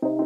you.